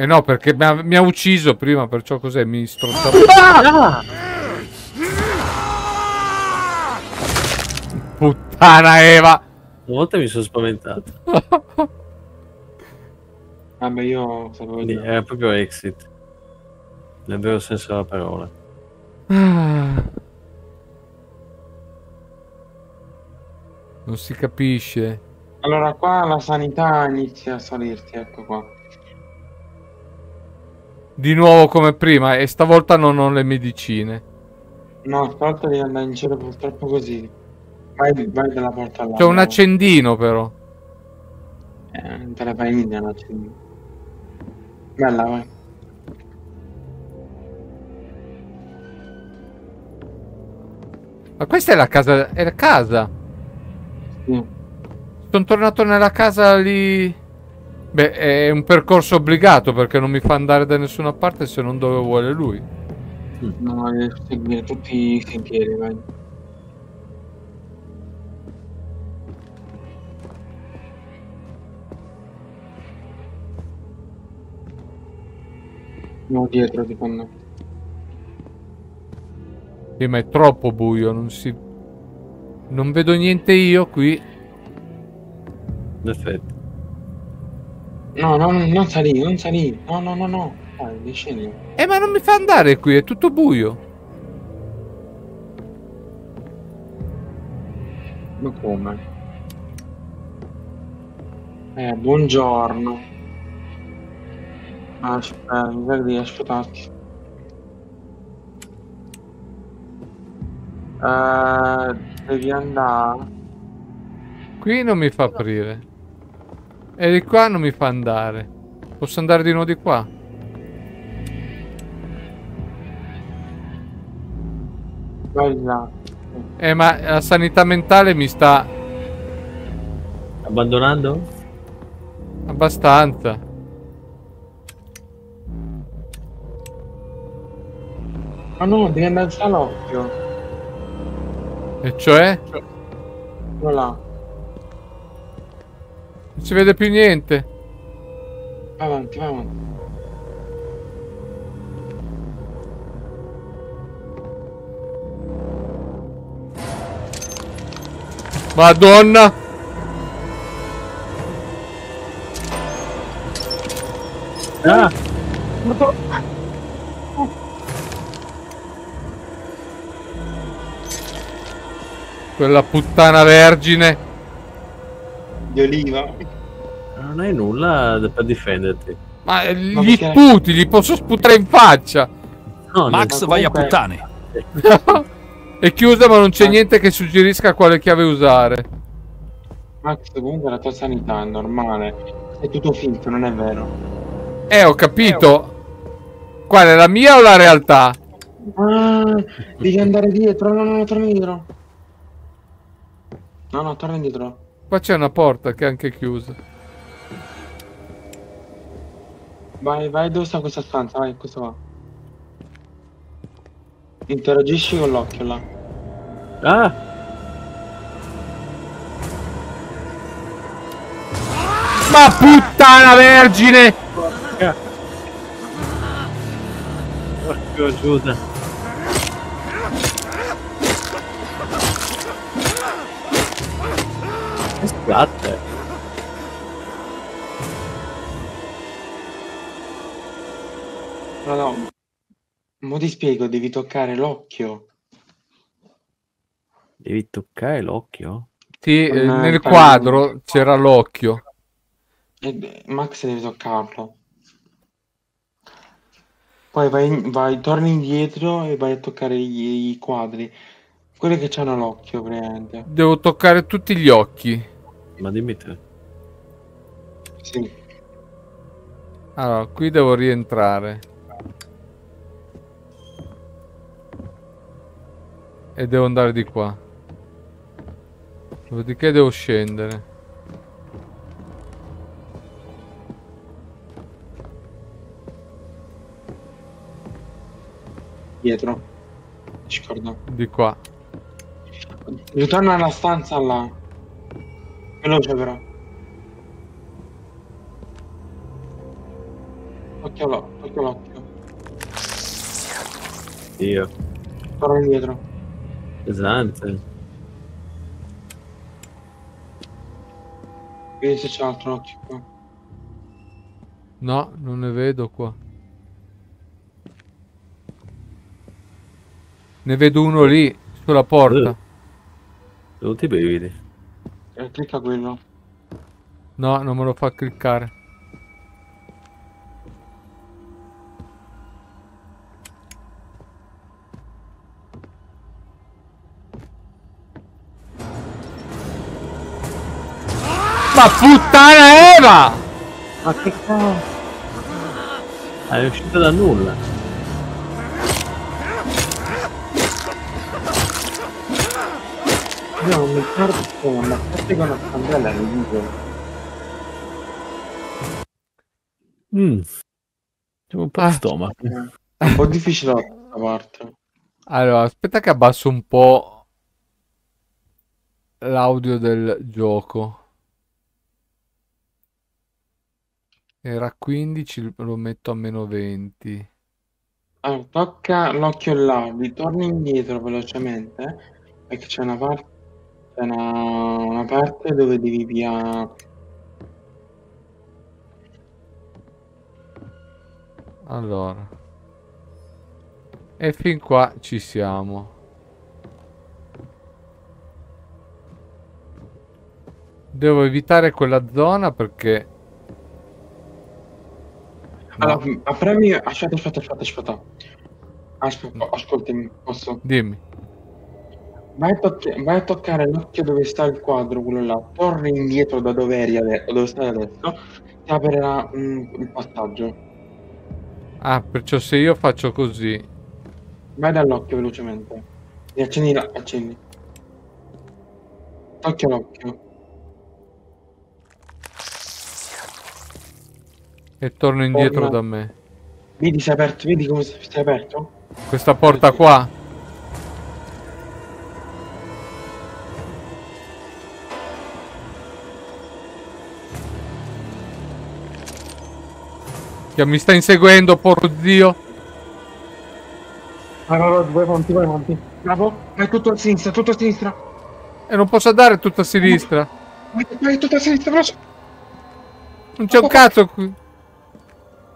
Eh no, perché mi ha, mi ha ucciso prima, perciò cos'è? Mi strozzava. Ah! Puttana Eva! Una volta mi sono spaventato. Vabbè, io sapevo Quindi era proprio exit. Nel vero senso della parola. Ah. Non si capisce. Allora, qua la sanità inizia a salirti, ecco qua. Di nuovo come prima e stavolta non ho le medicine. No, stavolta devi andare in giro purtroppo così. Vai, vai dalla porta là. C'è un no? accendino però. Eh, te la fai niente un accendino. Bella, vai. Ma questa è la casa. È la casa. Sì. Sono tornato nella casa lì. Beh, è un percorso obbligato perché non mi fa andare da nessuna parte se non dove vuole lui. No, devi seguire tutti i sentieri, vai. No, dietro, secondo me. Sì, ma è troppo buio, non si. Non vedo niente io qui. In effetti. No, no, no, non salì, non salì. No, no, no, no. Dai. Eh, ma non mi fa andare qui, è tutto buio. Ma come? Eh, buongiorno. Aspetta, mi sa di aspettarti. Eh, devi andare. Qui non mi fa aprire. E di qua non mi fa andare. Posso andare di nuovo di qua? Vai là. Eh, ma la sanità mentale mi sta Abbandonando? abbastanza. Ma no, devi andare al salotto. E cioè? Quello là. Non si vede più niente. Avanti, avanti. Madonna! Ah! Quella puttana vergine. Di oliva. Non hai nulla da- per difenderti. Ma Ma gli perché? sputi, li posso sputare in faccia. No, Max, ma vai a puttane. È chiusa ma non c'è niente che suggerisca quale chiave usare. Max, comunque la tua sanità è normale. È tutto finto, non è vero. Eh, ho capito. Qual è la mia o la realtà? Ah, devi andare dietro. No, no, no, torna indietro. No, no, torna indietro. Qua c'è una porta che è anche chiusa. Vai, vai, dove sta questa stanza? Vai, questo qua. Interagisci con l'occhio là. Ah! Ma puttana vergine! Porco aiuta. Che No, no. Mo ti spiego, devi toccare l'occhio. Devi toccare l'occhio? Sì, eh, eh, nel il quadro c'era l'occhio. E beh, Max devi toccarlo. Poi vai, vai, torni indietro e vai a toccare i, i quadri. Quelli che c'hanno l'occhio, praticamente. Devo toccare tutti gli occhi. Ma dimmi te. Sì. Allora, qui devo rientrare. E devo andare di qua. Dopodiché devo scendere. Dietro. Scorda. Di qua. Ritorna alla stanza là. Veloce però. Occhio all'o- occhio all'occhio. Dio. Torna indietro. Pesante. Vedi se c'è altro occhio qua. No, non ne vedo qua. Ne vedo uno lì, sulla porta. Tutti i brividi. Eh, clicca quello. No, non me lo fa cliccare. Ma puttana Eva! Ma che cazzo? Ah, È uscito da nulla. Io non mi ricordo come, ma forse con una candela all'inizio. Mm. C'è un po' Ah. di stomaco. È un po' difficile questa parte. Allora, aspetta che abbasso un po' l'audio del gioco. Era a 15, lo metto a meno 20. Allora, tocca l'occhio là, ritorni indietro velocemente, perché c'è una parte, c'è una, una parte dove devi via... Allora. E fin qua ci siamo. Devo evitare quella zona perché... Allora, a premi... Aspetta, aspetta, aspetta, aspetta. Aspetta, ascoltami, posso? Dimmi. Vai a, tocca- vai a toccare l'occhio dove sta il quadro, quello là, torni indietro da dove eri adesso, dove stai adesso, ti aprirà mm, il passaggio. Ah, perciò se io faccio così... Vai dall'occhio velocemente. E accendi la... accendi. L'occhio. E torno indietro Torna. da me. Vedi si è aperto, vedi come si è aperto? Questa porta qua? Che mi sta inseguendo, porco zio. Vai, vai, vai, vai avanti, vai avanti. Bravo, vai tutto a sinistra, tutto a sinistra. E non posso andare tutta a sinistra. Vai, vai tutto a sinistra, veloce. Non c'è un cazzo qui.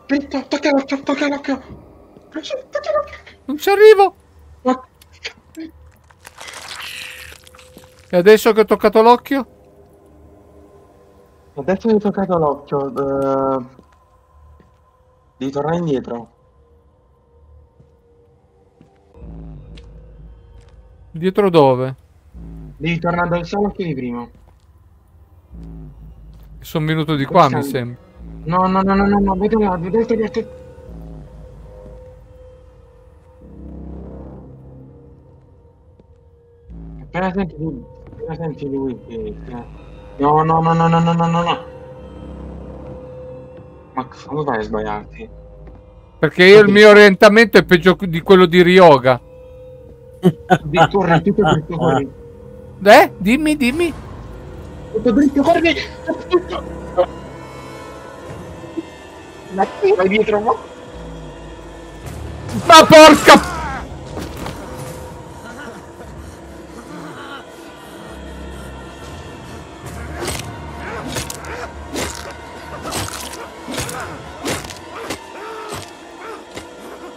To- tocca l'occhio, tocca l'occhio. Veloce, tocca l'occhio. Non ci arrivo. E adesso che ho toccato l'occhio? Adesso mi hai toccato l'occhio. eh, Devi tornare indietro. Dietro dove? Devi tornare dove sei l'occhio di prima. Sono venuto di qua, mi Pensando. sembra. No, no, no, no, no, no, vedo là, vedo l'altra parte. Appena senti lui, appena senti lui che... No, no, no, no, no, no, no, no, no. Ma come fai a sbagliarti? Perché io il mio orientamento è peggio di quello di Ryoga. Corri, tutto dritto, corri. Eh? Dimmi, dimmi. Tutto dritto, corri! Tutto. Ma vai dietro, ma... Ma porca...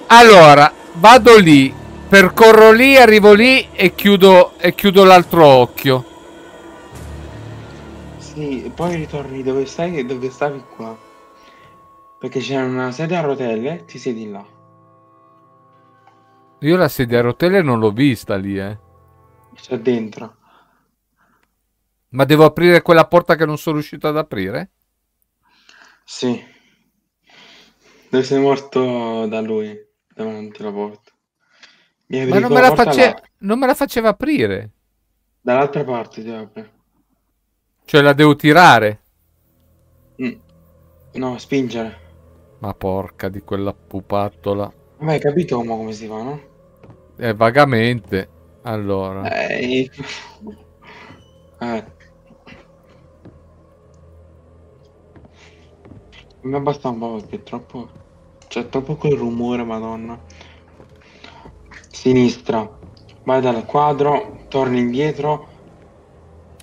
Allora, vado lì, percorro lì, arrivo lì e chiudo, e chiudo l'altro occhio. Sì, e poi ritorni dove stai dove stavi qua. Perché c'è una sedia a rotelle, ti siedi là. Io la sedia a rotelle non l'ho vista lì, eh. C'è dentro. Ma devo aprire quella porta che non sono riuscito ad aprire? Sì. Dove sei morto da lui, davanti alla porta. Mi Ma non me, la porta face- là. non me la faceva aprire. Dall'altra parte ti apre. Cioè la devo tirare. Mm. No, spingere. Ma porca di quella pupattola. Ma hai capito come, come si fa, no? Eh, vagamente. Allora. Eh, eh. Mi abbassa un po' perché è troppo... C'è troppo quel rumore, madonna. Sinistra. Vai dal quadro, torni indietro.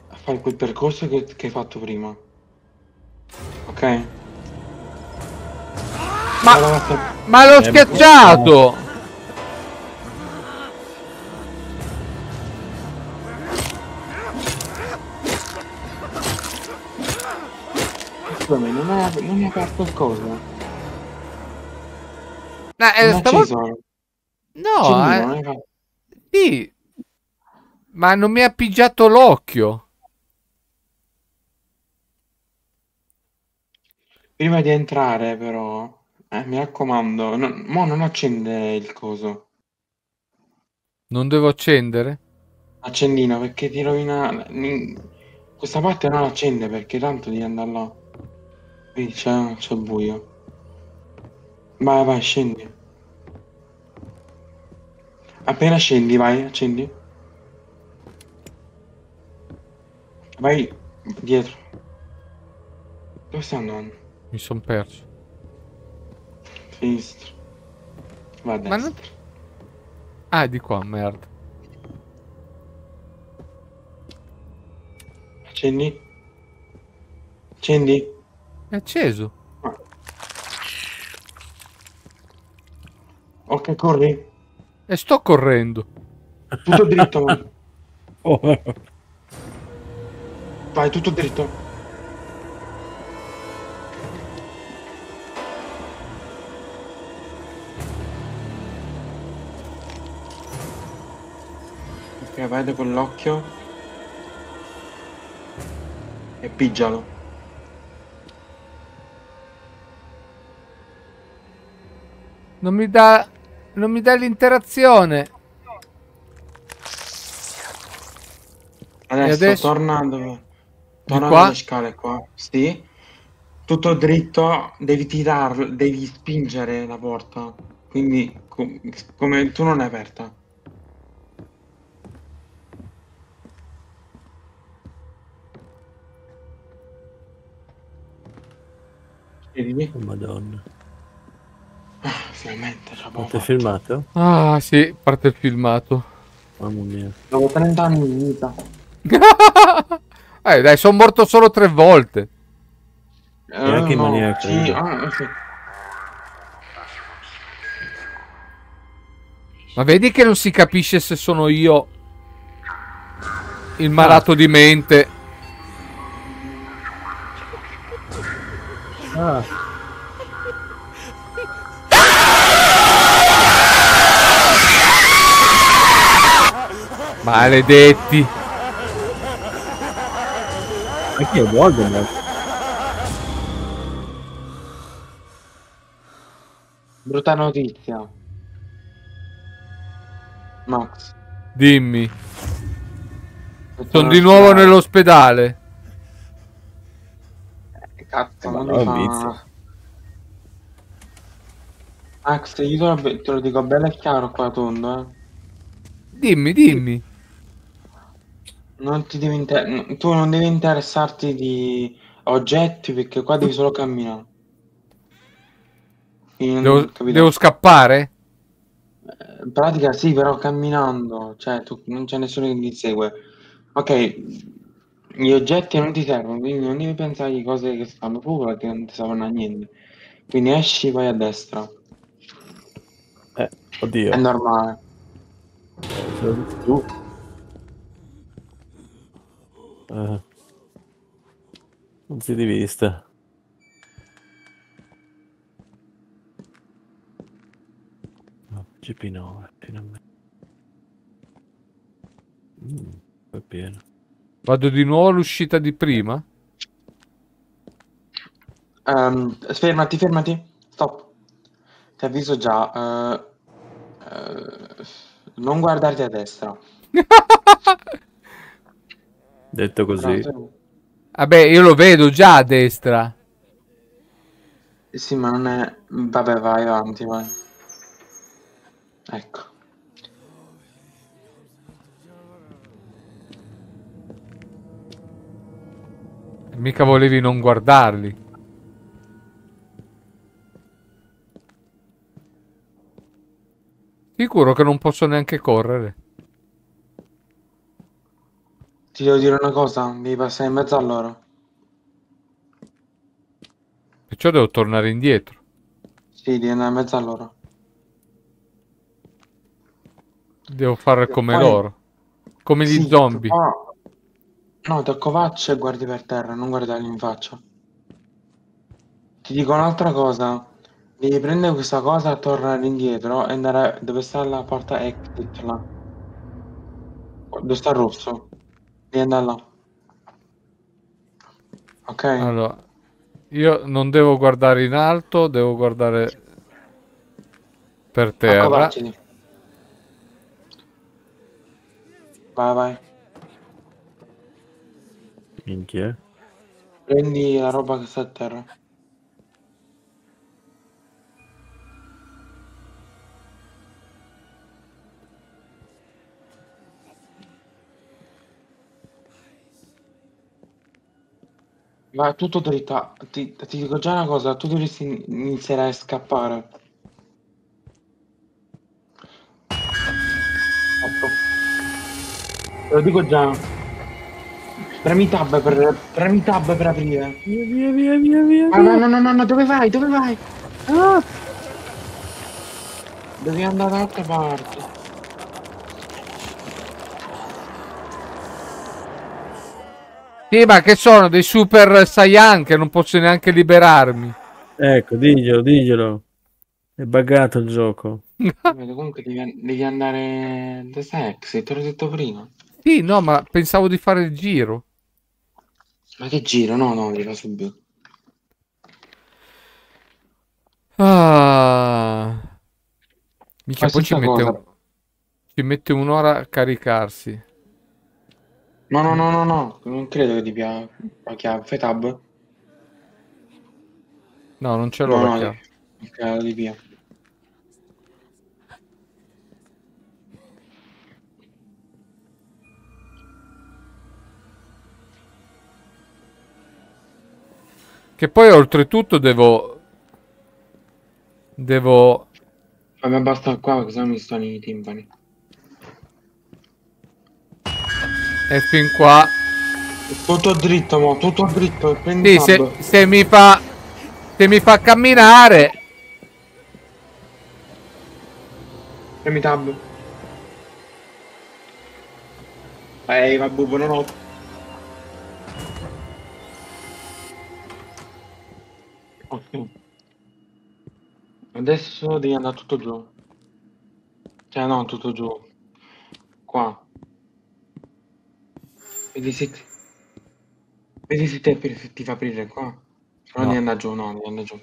Fai quel percorso che, che hai fatto prima. Ok? Ma-. Ma l'ho Eh, schiacciato! Scusami, non hai, non hai aperto il coso? Eh, eh, Non è stavo- acceso? No, eh, fatto- sì. Ma non mi ha pigiato l'occhio. Prima di entrare, però, eh, mi raccomando, non, mo non accende il coso. Non devo accendere? Accendino perché ti rovina. ni- Questa parte non accende perché tanto devi andare là. Vedi, c'è, c'è buio. Vai, vai, scendi. Appena scendi, vai, accendi. Vai dietro. Dove stai andando? Mi son perso. Sinistra. Va a Ma destra. non... Ah, di qua, merda. Accendi. Accendi. È acceso. Ok, corri. E sto correndo. Tutto dritto. Oh, Vai, tutto dritto. Ok, vai con l'occhio. E pigialo. Non mi dà... Non mi dà l'interazione. Adesso, adesso? torna dove? Torna qua? alle scale qua. Sì. Tutto dritto, devi tirarlo, devi spingere la porta. Quindi, com- come tu non è aperta. Vedi? oh, madonna. Ah, finalmente ce Ma l'abbiamo filmato? Ah, sì, parte il filmato. Mamma mia. Dopo 30 anni di vita. eh, dai, sono morto solo tre volte. Eh, anche in maniera sì, ah, sì. Ma vedi che non si capisce se sono io il malato di mente. Ah, Maledetti. ma chi è Voldemort? Brutta notizia. Max. Dimmi. Sono Sono di nuovo nell'ospedale. Cazzo, Eh, ma non no, mi fa... Max, io te lo, te lo dico bello e chiaro qua tondo, eh. Dimmi, dimmi. Non ti devi inter- tu non devi interessarti di oggetti perché qua devi solo camminare. Devo, devo scappare? Eh, In pratica sì, però camminando, cioè tu, non c'è nessuno che ti segue. Ok, gli oggetti non ti servono, quindi non devi pensare di cose che fanno paura, che non ti servono a niente. Quindi esci, vai a destra. Eh, oddio. È normale. Tu. Eh. Punti di vista. No, GP9, finalmente. Mm, è pieno. Vado di nuovo all'uscita di prima? Ehm, fermati, fermati. Stop. Ti avviso già. eh, eh, non guardarti a destra. Detto così. Però, Vabbè, io lo vedo già a destra. Sì, ma non è... Vabbè, vai avanti, vai. Ecco. Mica volevi non guardarli. Sicuro che non posso neanche correre. Ti devo dire una cosa, devi passare in mezzo a loro. Perciò devo tornare indietro. Sì, devi andare in mezzo a loro. Devo fare come Poi- loro. Come gli Sì, zombie. no. No, tocco faccia e guardi per terra, non guardarli in faccia. Ti dico un'altra cosa. Devi prendere questa cosa, tornare indietro e andare dove sta la porta exit là. Dove sta il rosso. Devi andare là. Ok? Allora, io non devo guardare in alto, devo guardare per terra. Accovacciati. Vai, vai. Minchia. Prendi la roba che sta a terra. Vai tutto dritta. Ti, ti dico già una cosa, tu dovresti in- iniziare a scappare. Lo dico già. Premi tab per, premi tab per aprire. Via, via, via, via, via. Ah, no, no, no, no, no, dove vai? Dove vai? Ah! Devi andare da altre parti. Sì, ma che sono dei super Saiyan che non posso neanche liberarmi. Ecco, diglielo, diglielo. È buggato il gioco. Vedo, Comunque devi, devi andare da sexy, te l'ho detto prima. Sì, no, ma pensavo di fare il giro. Ma che giro? No, no, fare subito. Ah. Mica Ma poi ci mette, un- ci mette un'ora a caricarsi. No, no, no, no, no, non credo che ti piaccia la chiave. Fai tab? No, non ce l'ho No, la no, ok, la di via. Che poi oltretutto devo... Devo... Vabbè, basta qua sennò mi stanno i timpani. E fin qua... Tutto dritto, mo, tutto dritto. Prendi Sì, se, se mi fa... Se mi fa camminare... Premi tab. Ehi, va bubo, non ho. Ok. Adesso devi andare tutto giù. Cioè, no, tutto giù. Qua. Vedi se ti... Vedi se ti, apri- se ti fa aprire qua. Però No. devi andare giù, no, devi andare giù.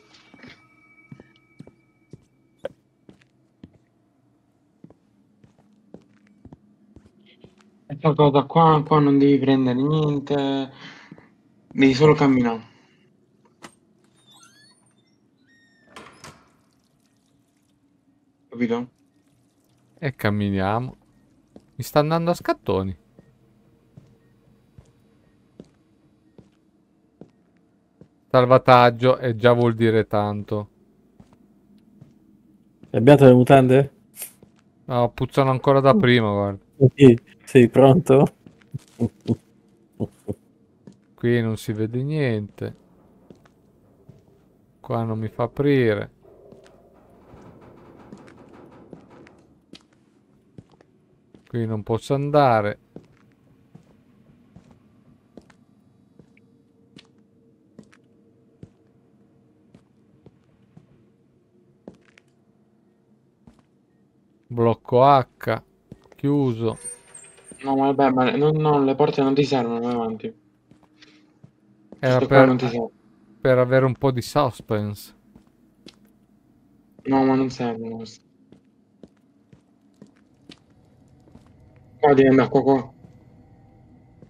Questa cosa qua, qua non devi prendere niente, devi solo camminare. Capito? E camminiamo. Mi sta andando a scattoni. Salvataggio e già vuol dire tanto. Hai abbiato le mutande? No, puzzano ancora da prima, guarda. Sì, sei pronto? Qui non si vede niente. Qua non mi fa aprire. Qui non posso andare. Blocco H. Chiuso. No, ma vabbè, ma no, no, le porte non ti servono, vai avanti. Era per, non per avere un po' di suspense. No, ma non servono queste. Qua devi andare, qua, qua.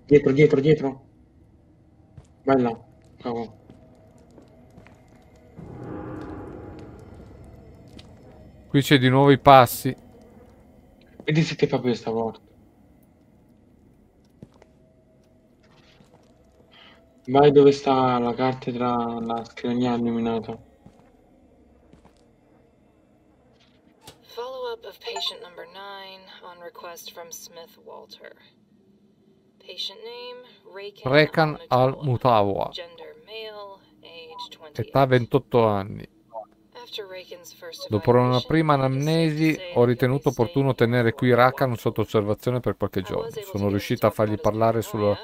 Dietro, dietro, dietro. Vai là. Qua, qua. Qui c'è di nuovo i passi. Vedi se ti fa aprire sta porta. Vai dove sta la cattedra, la scrivania illuminata. Patient number 9 on request from Smith Walter. Patient name Rekan al-Mutawa. al-Mutawa, Gender male, age 28. età 28 anni. Dopo una prima anamnesi ho ritenuto opportuno tenere qui Rakan sotto osservazione per qualche giorno. Sono get riuscito a fargli parlare sulla...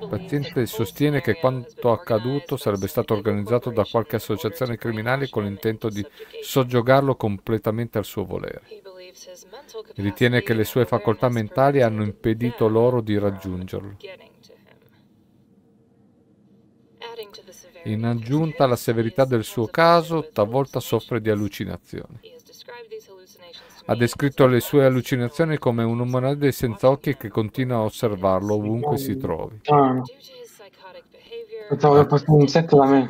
Il paziente sostiene che quanto accaduto sarebbe stato organizzato da qualche associazione criminale con l'intento di soggiogarlo completamente al suo volere. Ritiene che le sue facoltà mentali hanno impedito loro di raggiungerlo. In aggiunta alla severità del suo caso, talvolta soffre di allucinazioni. Ha descritto le sue allucinazioni come un umanoide senza occhi che continua a osservarlo ovunque si trovi. Ah, pensavo che fosse un insetto da me.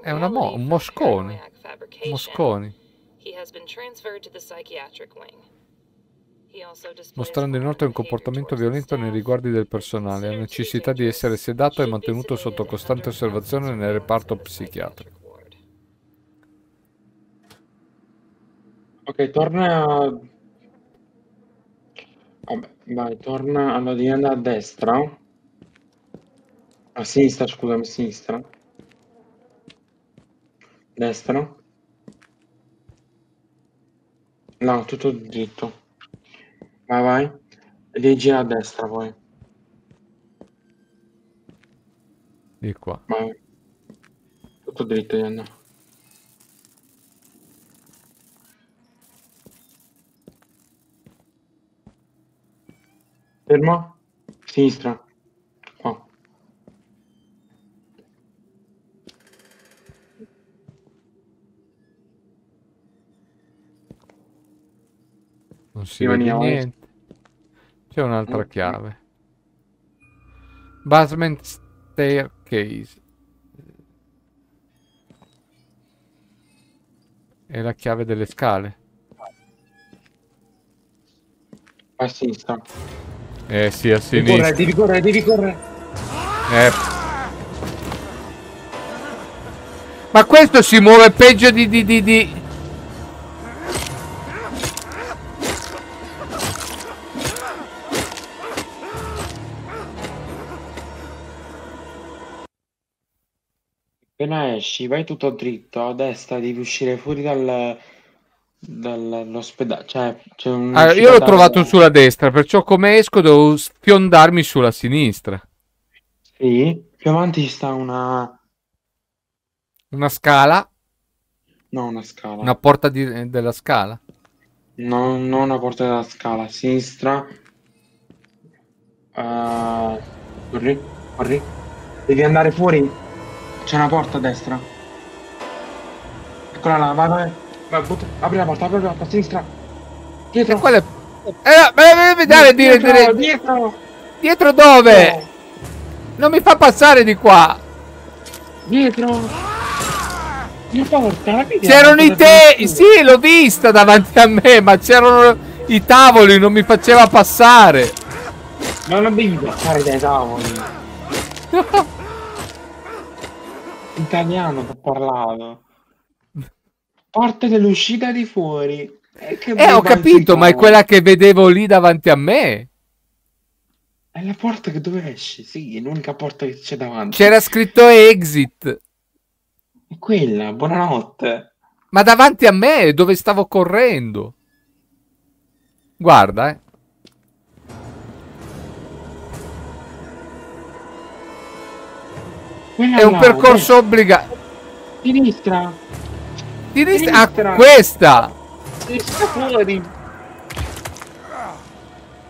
È una mo- un moscone. Mosconi, mostrando inoltre un comportamento violento nei riguardi del personale, la necessità di essere sedato e mantenuto sotto costante osservazione nel reparto psichiatrico. Ok, torna. Vabbè, vai, torna. Andare a destra. A sinistra, scusami, a sinistra. Destra. No, tutto dritto. Vai, vai. Devi girare a destra poi. Di qua. Vai. Tutto dritto devi Fermo. Sinistra. Qua. Non si Rimani vede niente. C'è un'altra Ok. chiave. Basement staircase. È la chiave delle scale. A sinistra. Eh sì, a Devi correre, sinistra. devi correre, devi correre. Eh. Ma questo si muove peggio di, di, di, di... Appena esci, vai tutto dritto, a destra, devi uscire fuori dal, dall'ospedale. Cioè, c'è un Ah, io l'ho trovato sulla destra, perciò come esco devo fiondarmi sulla sinistra. Sì, più avanti ci sta una... Una scala, No, una scala. una porta di- della scala. No, non una porta della scala. A sinistra. Eh, corri, corri. Devi andare fuori. C'è una porta a destra. Eccola là, vai, vai. Vai, butta- Apri la porta, apri la porta a sinistra. Dietro. Qual è? Eh, beh, beh, dai, dire, dietro, dire- dietro. dietro dove? Non mi fa passare di qua. Dietro. La porta? C'erano i te... Sì, l'ho vista davanti a me, ma c'erano i tavoli, non mi faceva passare. Ma non devi passare dai tavoli. Italiano che ho parlato. Parte dell'uscita di fuori. E che Eh, ho capito, ma è quella che vedevo lì davanti a me. È la porta che dove esci, sì, è l'unica porta che c'è davanti. C'era scritto exit. È quella, buonanotte. Ma davanti a me, dove stavo correndo. Guarda, eh. Quella È un là, percorso obbligato. destra, Sinistra. Sinistra. Sinistra. Ah, questa. Sinistra fuori.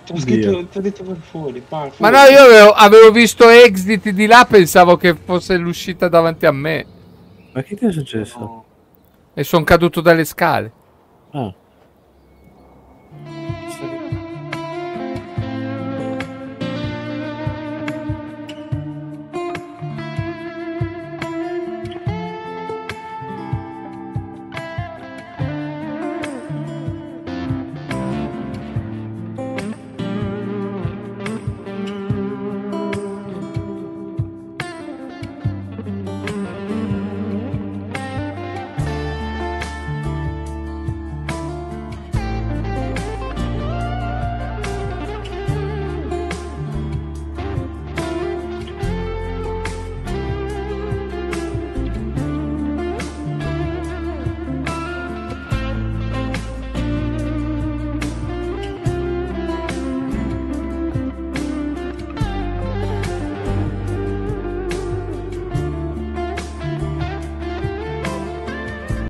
Ti ho scritto, ti ho detto per fuori, vai, Ma no, io avevo, avevo visto exit di là, pensavo che fosse l'uscita davanti a me. Ma che ti è successo? No. E sono caduto dalle scale. Ah,